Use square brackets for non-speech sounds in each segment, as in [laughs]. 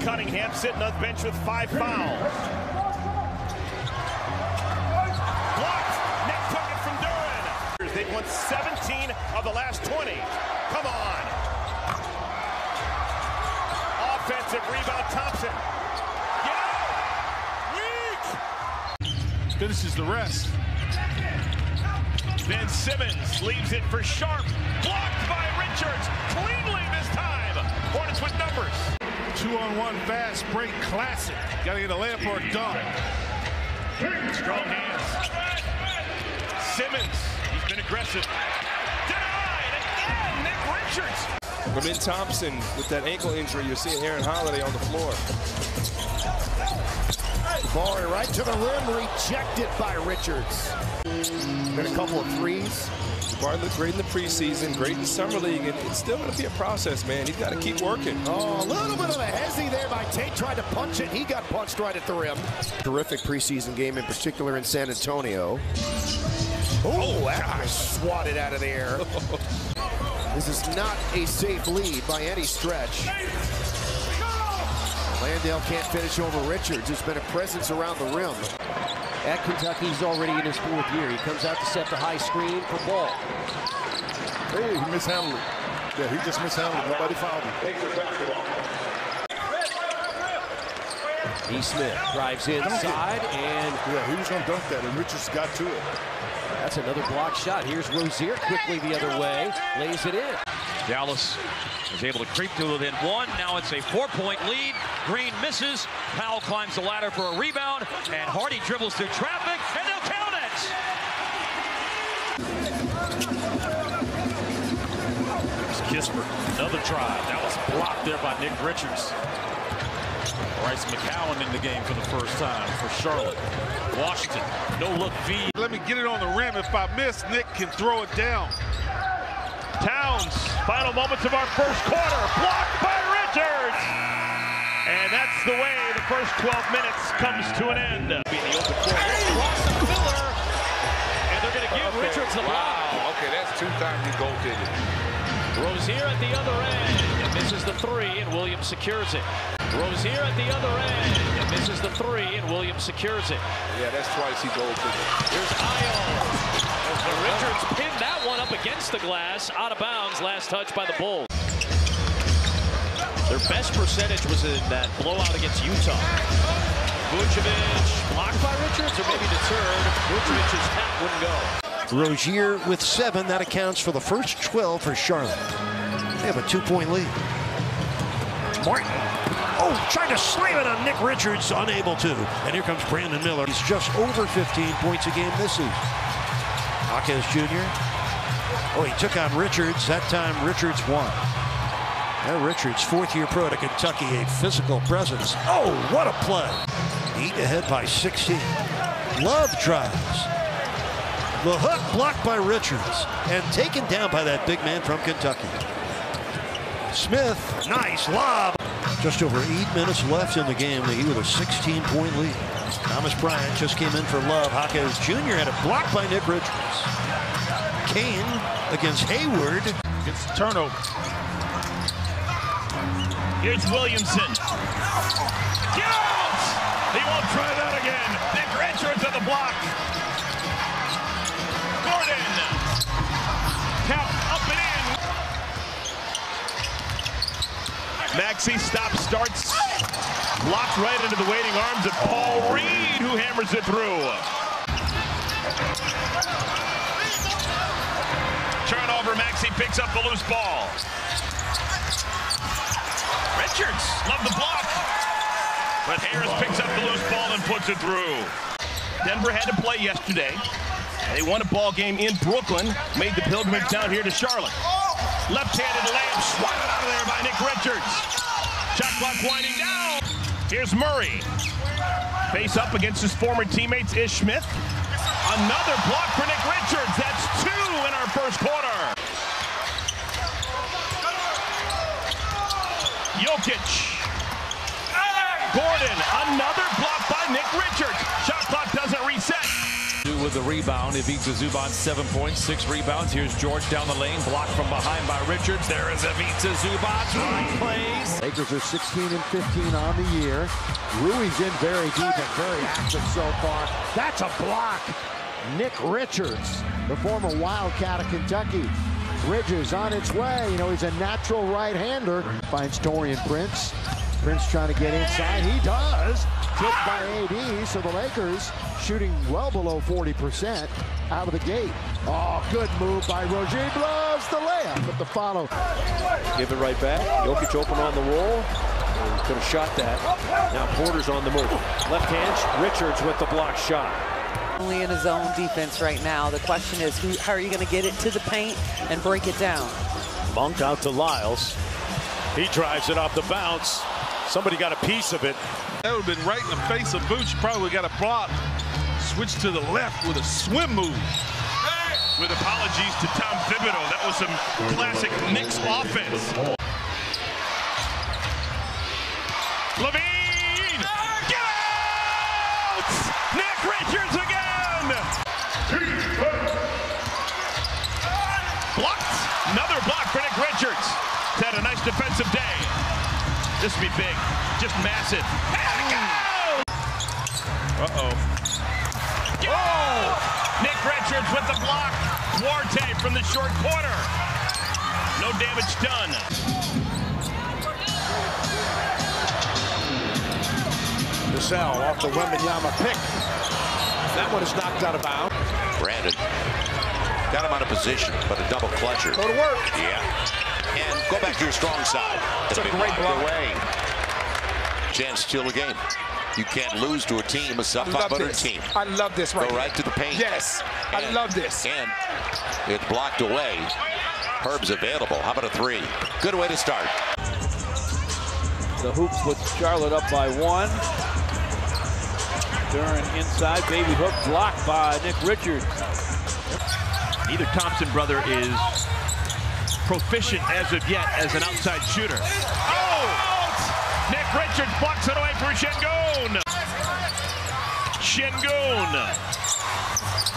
Cunningham, sitting on the bench with five fouls. Blocked. Net from Duren. They've won 17 of the last 20. Come on. Offensive rebound, Thompson. Get out. Weak. Finishes the rest. Ben Simmons leaves it for Sharpe. Two on one fast break classic. Got to get a layup or a dunk. Strong hands. Simmons. He's been aggressive. Denied again. Nick Richards. Ramin Thompson with that ankle injury. You're seeing Aaron Holiday on the floor. Ball right to the rim, rejected by Richards. Got a couple of threes. Barton looked great in the preseason, great in the summer league, and it's still going to be a process, man. He's got to keep working. Oh, a little bit of a hezzy there by Tate. Tried to punch it. He got punched right at the rim. Terrific preseason game, in particular in San Antonio. Oh, that was swatted out of the air. [laughs] this is not a safe lead by any stretch. Landale can't finish over Richards. There's been a presence around the rim. At Kentucky, he's already in his fourth year. He comes out to set the high screen for ball. Hey, he mishandled it. Yeah, he just mishandled it. Nobody fouled him. E. Smith drives inside, and Yeah, he was going to dunk that, and Richards got to it. that's another block shot. Here's Rozier quickly the other way, lays it in. Dallas is able to creep to within one. Now it's a four-point lead. Green misses. Powell climbs the ladder for a rebound, and Hardy dribbles through traffic, and they'll count it. Kispert, another drive. That was blocked there by Nick Richards. Bryce McGowens in the game for the first time for Charlotte. Washington, no look feed. Let me get it on the rim. If I miss, Nick can throw it down. Towns, final moments of our first quarter, blocked by Richards. And that's the way the first 12 minutes comes to an end. Be in the open court. To Miller. And they're going to give Richards the block. Wow, okay, that's two times he goaltended. Rozier at the other end. And misses the three, and Williams secures it. Rozier at the other end. And misses the three, and Williams secures it. Yeah, that's twice he goaltended. Here's. And Richards pinned that one up against the glass, out of bounds, last touch by the Bulls. Their best percentage was in that blowout against Utah. Vucevic blocked by Richards, or maybe deterred. Vucevic's tap wouldn't go. Rozier with seven. That accounts for the first 12 for Charlotte. They have a two-point lead. Martin. Oh, trying to slam it on Nick Richards, unable to. And here comes Brandon Miller. He's just over 15 points a game this season. Jaquez Jr. Oh, he took on Richards. That time Richards won. Richards, fourth year pro to Kentucky, a physical presence. Oh, what a play. Eat ahead by 16. Love tries. The hook blocked by Richards and taken down by that big man from Kentucky. Smith, nice lob. Just over eight minutes left in the game. The Heat with a 16-point lead. Thomas Bryant just came in for Love. Jaquez Jr. had a block by Nick Richards. Kane against Hayward. Gets the turnover. Here's Williamson. Yes! He won't try that again. Nick Richards on the block. Gordon. Tap up and in. Maxey stop starts. Blocked right into the waiting arms of Paul Reed, who hammers it through. Turnover, Maxey picks up the loose ball. Richards, love the block. But Harris picks up the loose ball and puts it through. Denver had to play yesterday. They won a ball game in Brooklyn, made the pilgrimage down here to Charlotte. Left-handed layup swatted out of there by Nick Richards. Shot clock winding down. Here's Murray. Face up against his former teammates, Ish Smith. Another block for Nick Richards. That's two in our first quarter. Jokic. Gordon, another block by Nick Richards. Shot clock doesn't reset. Do with the rebound. Ivica Zubac, seven points, six rebounds. Here's George down the lane, blocked from behind by Richards. There is Ivica Zubac, right plays. Lakers are 16 and 15 on the year. Rui's in very deep and very active so far. That's a block. Nick Richards, the former Wildcat of Kentucky. Bridges on its way. You know, he's a natural right-hander. Finds Taurean Prince. Prince trying to get inside. He does. Tipped by AD, so the Lakers shooting well below 40% out of the gate. Oh, good move by Roger. Blows the layup, but the follow. Give it right back. Jokic open on the roll. Could have shot that. Now Porter's on the move. Left hand, Richards with the block shot. Only in his own defense right now. The question is, who, how are you going to get it to the paint and break it down? Monk out to Lyles. He drives it off the bounce. Somebody got a piece of it. That would have been right in the face of Booch. Probably got a block. Switch to the left with a swim move. With apologies to Tom Thibodeau, that was some classic Knicks offense. LaVine! Get out! Nick Richards again! Blocked. Another block for Nick Richards. He's had a nice defensive day. This will be big. Just massive. And it goes! Uh-oh. Oh! Nick Richards with the block. Duarte from the short corner. No damage done. Vassell off the Wembanyama pick. That one is knocked out of bounds. Brandon got him out of position, but a double clutcher. Go to work. Yeah. And go back to your strong side. It's a great block. away. Chance to steal the game. You can't lose to a team, a sub 500 team. I love this right Go right to the paint. Yes, I love this. And it's blocked away. Herb's available. How about a three? Good way to start. The hoops with Charlotte up by one. Duren inside, baby hook blocked by Nick Richards. Neither Thompson brother is proficient as of yet as an outside shooter. Oh! Nick Richards blocks it away for Sengun. Sengun.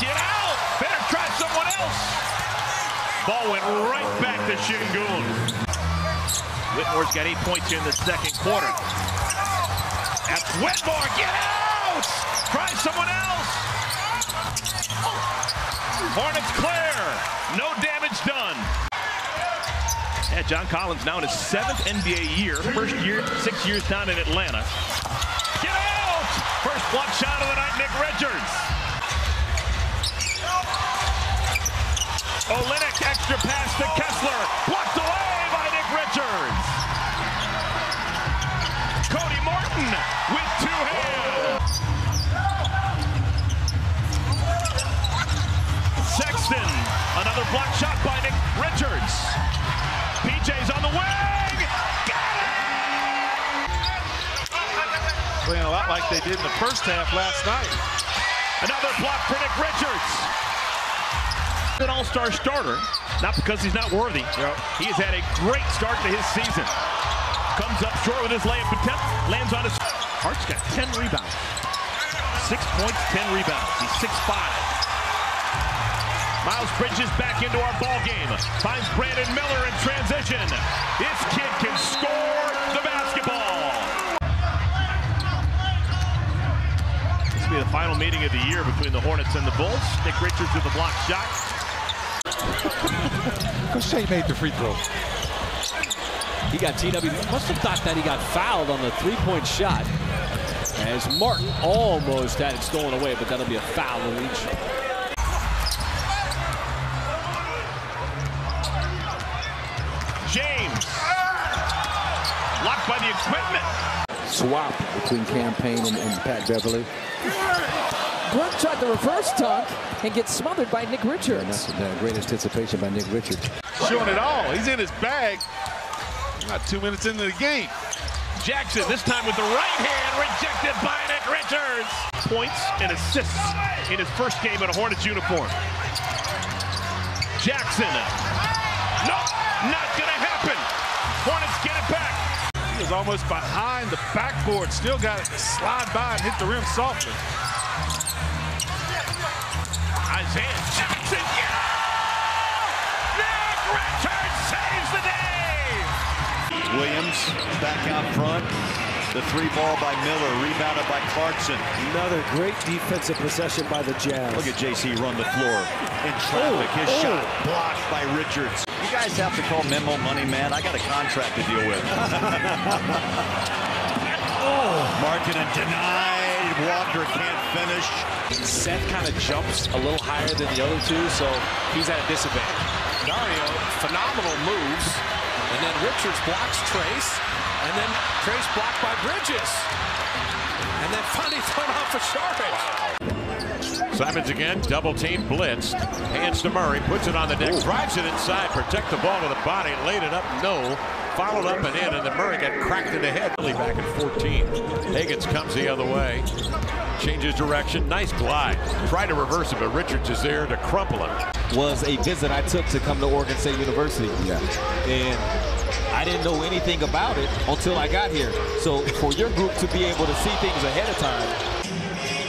Get out! Better try someone else. Ball went right back to Sengun. Whitmore's got eight points here in the second quarter. That's Whitmore. Get out! Try someone else. Hornets clear. No damage done. Yeah, John Collins now in his seventh NBA year. First year, six years down in Atlanta. Get out! First block shot of the night, Nick Richards. Olynyk extra pass to Kessler. Like they did in the first half last night. Another block for Nick Richards. An all-star starter, not because he's not worthy. He has had a great start to his season. Comes up short with his layup attempt, lands on his. Hart's got 10 rebounds. Six points, 10 rebounds. He's 6'5". Miles Bridges back into our ball game. Finds Brandon Miller in transition. This kid can score final meeting of the year between the Hornets and the Bulls. Nick Richards with a block shot. Shea made the free throw. He got TW. Must have thought that he got fouled on the three-point shot. As Martin almost had it stolen away, but that'll be a foul to reach. James. Locked by the equipment. Swap between Campaign and, and Pat Beverley. Glenn tried the reverse dunk and gets smothered by Nick Richards. And that's uh, great anticipation by Nick Richards. Showing it all. He's in his bag. Not two minutes into the game. Jackson, this time with the right hand, rejected by Nick Richards. Points and assists in his first game in a Hornets uniform. Jackson. No, not gonna happen. Was almost behind the backboard. Still got it slide by and hit the rim softly. goes in. Jackson, yeah! Nick Richards saves the day! Williams back out front. The three ball by Miller, rebounded by Clarkson. Another great defensive possession by the Jazz. Look at JC run the floor in oh, traffic. His oh. shot blocked by Richards. You guys have to call Memo money, man. I got a contract to deal with. [laughs] oh, Markkanen denied. Walker can't finish. Seth kind of jumps a little higher than the other two, so he's at a disadvantage. Dario, phenomenal moves. And then Richards blocks Trayce. And then Trayce blocked by Bridges. And then finally [laughs] thrown off for Sharp. Simons again, double team blitzed. Hands to Murray, puts it on the deck, drives it inside, protect the ball with the body, laid it up, no. Followed up and in, and then Murray got cracked in the head. Really back at 14. Higgins comes the other way. Changes direction. Nice glide. Try to reverse it, but Richards is there to crumple him. Was a visit I took to come to Oregon State University. Yeah. And I didn't know anything about it until I got here. So for your group to be able to see things ahead of time.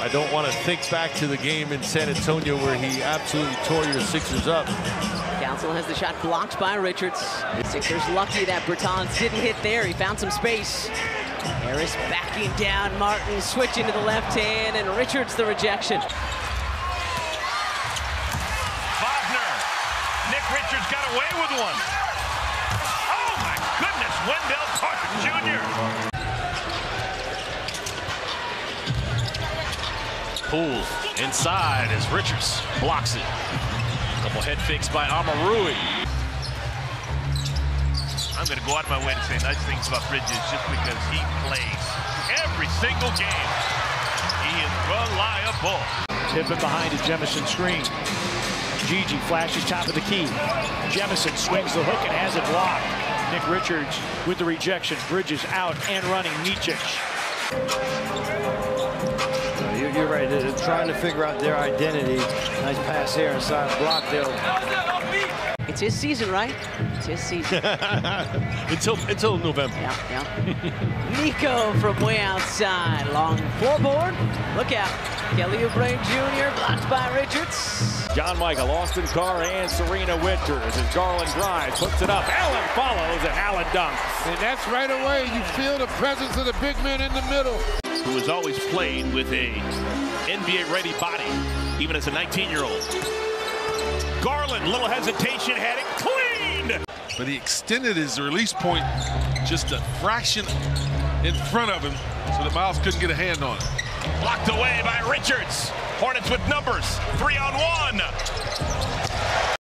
I don't want to think back to the game in San Antonio where he absolutely tore your Sixers up. Council has the shot blocked by Richards. Sixers lucky that Bertans didn't hit there. He found some space. Harris backing down Martin, switching to the left hand, and Richards the rejection. Wagner. Nick Richards got away with one. Oh my goodness, Wendell Carter Jr. Poole inside as Richards blocks it. A Couple head fakes by Amarui. I'm going to go out of my way to say nice things about Bridges just because he plays every single game. He is reliable. Pippen behind a Jemison screen. Gigi flashes top of the key. Jemison swings the hook and has it blocked. Nick Richards with the rejection. Bridges out and running Micic. You're right. They're trying to figure out their identity. Nice pass here inside block there. It's his season, right? It's his season. [laughs] until until November. Yeah, yeah. Nico from way outside. Long floorboard. Look out. Kelly Oubre Jr. blocked by Richards. John Michael, Austin Carr, and Serena Winters as Garland drives, puts it up. Allen follows, and Allen dunks. And that's right away. You feel the presence of the big man in the middle. Who has always played with a NBA-ready body, even as a 19-year-old. Garland, little hesitation, had it cleaned. But he extended his release point just a fraction in front of him so that Miles couldn't get a hand on it. Blocked away by Richards. Hornets with numbers. Three on one.